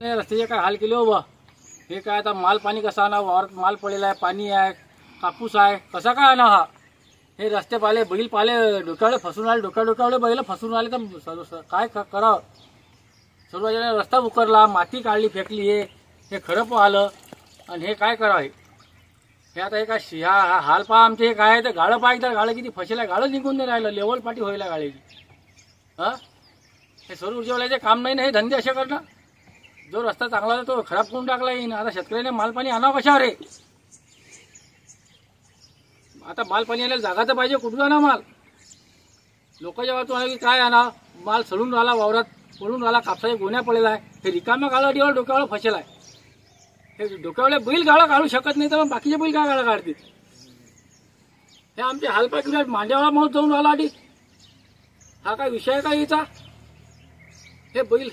रस्त्याचे काय हाल केले हो बा हे काय आता माल पाणी कसा आणा वावरात माल पडलेला आहे पाणी आहे कापूस आहे. कसा काय आणा हा? हे रस्ते पाले बैल पाले डोक्यावळे फसून आले डोक्या डोक्यावळे बैल फसून आले तर काय क- करावं? सर्वजण रस्ता उकरला माती काढली फेकली हे हे खरं आलं आणि हे काय करावं हे? हे आता हे काय शिहा हा हाल पहा आमचे हे काय आहे? तर गाळं पाहिजे तर गाळं किती फसेला गाळं निघून नाही राहिलं लेवल पाठी व्हायला गाळ्याची हां? हे सौर ऊर्जेवाल्याचे काम नाही ना हे धंदे असे करणं जो रस्ता चांगला होता तो खराब करून टाकला येईन आता शेतकऱ्याने मालपाणी आणावं कशावर रे आता मालपाणी आणायला आल्याला जागा तर पाहिजे कुठून आणा माल? लोकांच्या बाजू आला की काय आणा? माल सडून राहिला वावरात पडून राहिला कापसाच्या गोण्या पडलेला आहे हे रिकाम्या गाळाडीवर डोक्यावर फसेल आहे. हे डोक्यावर बैल गाळा काढू शकत नाही तर मग बाकीचे बैल काय गाळा काढतील? हे आमचे हालपाय किलो मांड्यावाला माणूस जाऊन राहिला आधी. हा काय विषय आहे का याचा? हे बैल